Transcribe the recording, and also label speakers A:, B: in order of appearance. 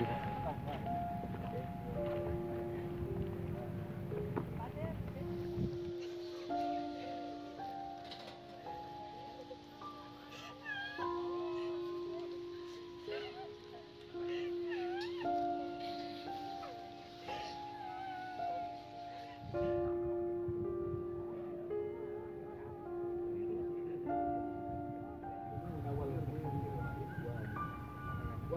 A: do that.